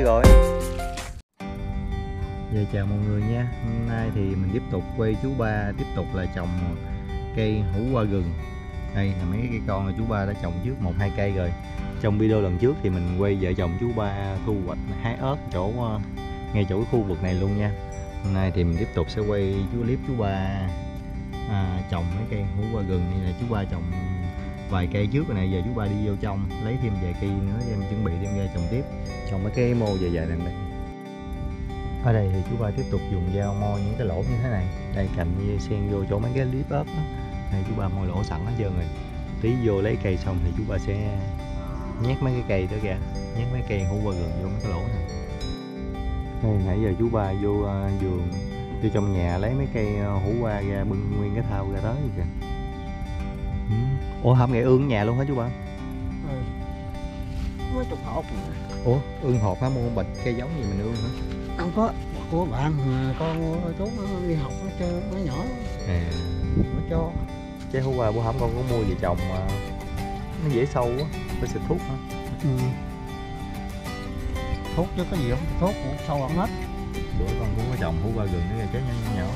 rồi. Dạ chào mọi người nha. Hôm nay thì mình tiếp tục quay chú ba Tiếp tục là trồng cây hũ qua gừng. Đây là mấy cái cây con là chú ba đã trồng trước một hai cây rồi. Trong video lần trước thì mình quay vợ chồng chú ba thu hoạch hái ớt chỗ ờ, ngay chỗ cái khu vực này luôn nha. Hôm nay thì mình tiếp tục sẽ quay chú clip chú ba à, trồng mấy cây hũ qua gừng. Như là chú ba trồng vài cây trước rồi này giờ chú ba đi vô trong lấy thêm vài cây nữa để em chuẩn bị đem ra trồng tiếp. Trồng mấy cái mô dài dài đằng đây. Ở đây thì chú ba tiếp tục dùng dao moi những cái lỗ như thế này. Đây cành như xen vô chỗ mấy cái clip đó. Đây chú ba moi lỗ sẵn hết trơn rồi. Tí vô lấy cây xong thì chú ba sẽ nhét mấy cái cây đó ra. Nhét mấy cây hũ qua gừng vô mấy cái lỗ này. Đây nãy giờ chú ba vô uh, vườn vô trong nhà lấy mấy cây uh, hũ qua ra bưng nguyên cái thau ra tới kìa. Ủa hầm nghệ ương ở nhà luôn hả chú ba? Ừ. Mấy chục hộp nè. ủa ương hộp hả? Mua bịch cây giống gì mình ương hả? Không có. Của bạn mà con chú nó đi học nó chơi nó nhỏ. À. Nó cho. Trái hũ qua bữa hổm con có mua về trồng mà nó dễ sâu quá phải xịt thuốc hả? Ừ. thuốc chứ có gì không thuốc cũng sâu ăn hết. Bữa con cũng có trồng hũ qua gừng cái trái nhỏ nhỏ nhỏ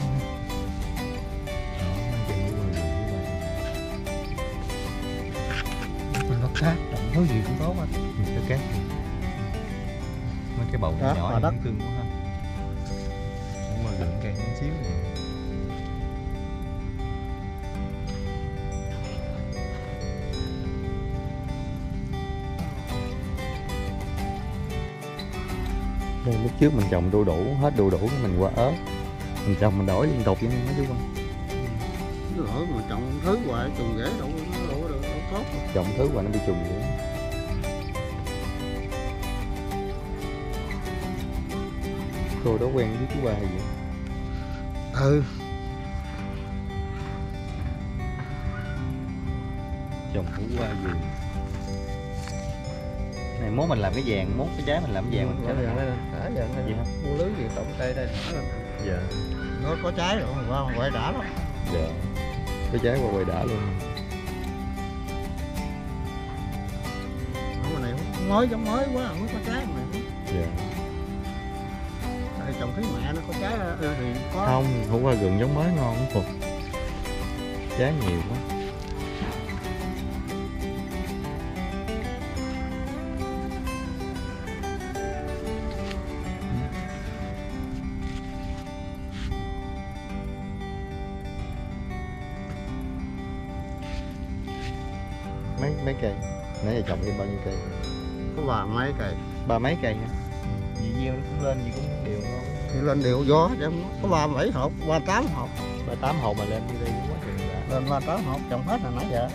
cát trồng thứ gì cũng tốt hết. Nhìn cái cát mấy cái bầu nhỏ Cát nhỏ đất. nó cưng quá ha. Hũ qua gừng cây nhỏ xíu này đây lúc trước mình trồng đu đủ hết đu đủ cái mình qua ớt. Mình trồng mình đổi liên tục nên nói chú không nó lỡ mà trồng thứ hoài trồng rễ đâu tốt. Trồng thứ qua nó bị trùng vậy cô đó quen với chú ba gì? Vậy ừ trồng củ qua vườn này mốt mình làm cái vàng mốt cái trái mình làm vàng mình vàng đây nè, cả vàng Vậy đây hả? mua lưới gì tổng cây đây thả lên. dạ. Nó có trái rồi qua quậy đã lắm. Dạ. Cái trái qua quầy đã luôn mới giống mới quá mới có trái mà dạ. Tại trồng thứ mẹ nó có trái ừ, thì có. Không củ qua gừng giống mới ngon lắm phục trái nhiều quá. Mấy mấy cây? Nãy giờ trồng thêm bao nhiêu cây có bà mấy cây ba mấy cây hả? Gì gieo nó cũng lên gì cũng đều thì lên đều gió chứ không có ba bảy hộp ba tám hộp. Ba tám hộp mà lên như đây quá trời lên ba tám hộp trồng hết là nãy giờ.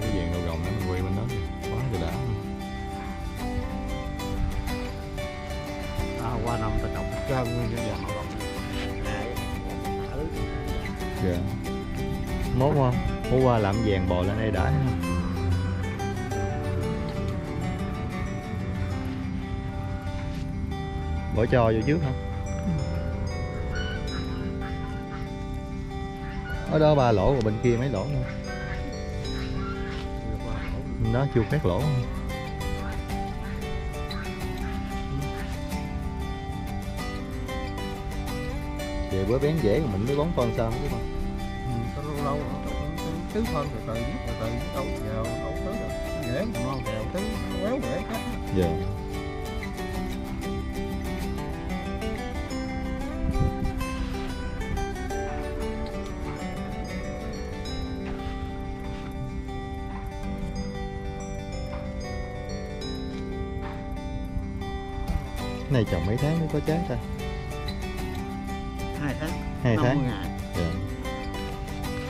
Cái vàng đầu rồng nó mình quay bên đó quá trời đã. À, qua năm ta trồng. Trơn nguyên cái vàng thả lưới. dạ. Mốt không hú qua làm vàng bò lên đây đã bỏ cho vô trước hả? Ở đó ba lỗ rồi bên kia mấy lỗ nữa. Nó chưa phát lỗ. Về bữa bén dễ mình mới bón phân sao chứ mà Ừ, có lâu lâu tứ phân từ từ từ từ đâu vào đâu tới dễ mà non kèo tứ quéo dễ hết dạ này trồng mấy tháng mới có trái ta? Hai tháng. Hai tháng. ngày. Dạ.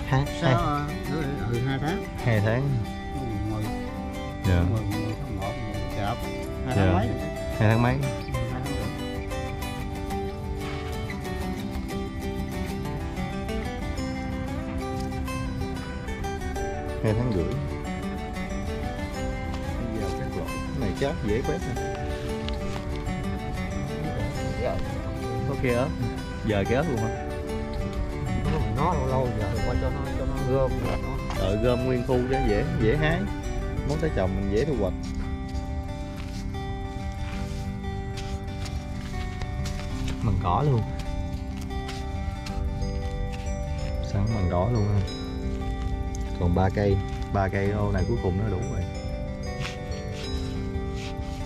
hai, hai, sao ừ, ừ, hai tháng. Hai tháng. Ừ, mười. Dạ. mười mười tháng một Dạ. mấy? Hai tháng mấy? Ừ, hai tháng rưỡi. hai tháng rưỡi. Bây giờ các loại cái này chắc dễ quét có kia ớt. Giờ cái ớt luôn hả? Nó lâu lâu giờ qua cho nó cho nó gom ờ gom nguyên khu cho dễ dễ hái. Món tới chồng mình dễ thu hoạch. Bằng cỏ luôn. Sẵn bằng cỏ luôn ha. Còn ba cây ba cây ô này cuối cùng nó đủ rồi.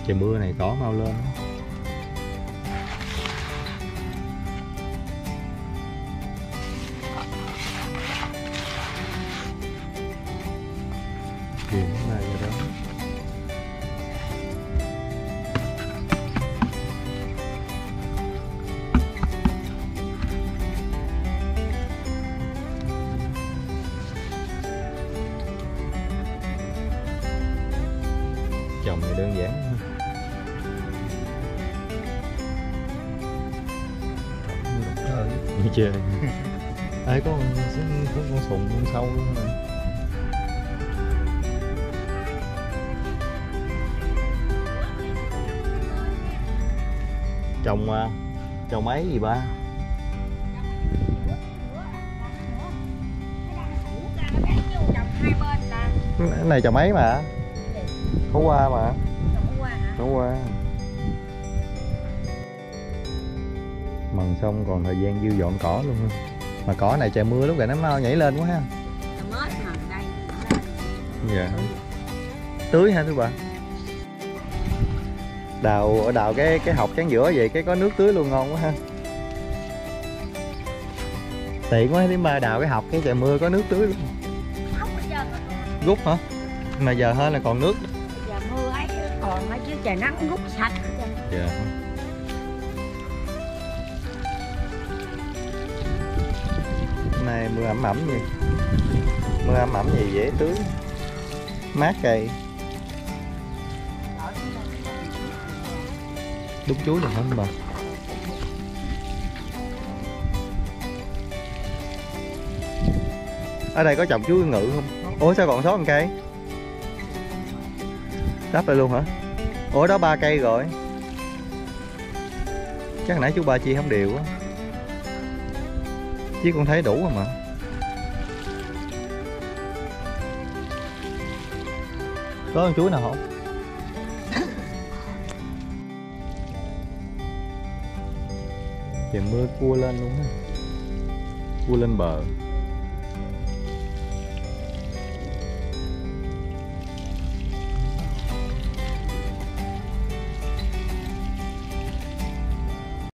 Trời mưa này cỏ mau lên. đó. Đơn giản. Như chơi ấy có con có con sùng con sâu luôn rồi trồng à, trồng mấy gì ba? Cái này trồng mấy mà. Có qua mà có qua. Mần xong còn thời gian dư dọn cỏ luôn. Ha. mà cỏ này trời mưa lúc này nó mau nhảy lên quá ha. Dạ. Tưới ha thưa bà? Đào ở đào cái cái học trắng giữa vậy cái có nước tưới luôn ngon quá ha. Tiện quá tiếng ba đào cái học cái trời mưa có nước tưới luôn. Rút hả? Mà giờ hơn là còn nước còn mấy chứ trời nắng rút sạch. Dạ. Hôm nay mưa ẩm ẩm gì mưa ẩm ẩm gì dễ tưới. Mát cây. Đúng chuối được không bà. Ở đây có trồng chuối ngự không? Ủa sao còn sót một cây? Đắp lại luôn hả? Ủa, đó ba cây rồi. Chắc nãy chú ba chia không đều á. Chứ con thấy đủ rồi mà có con chuối nào không? Trời mưa cua lên luôn á. Cua lên bờ.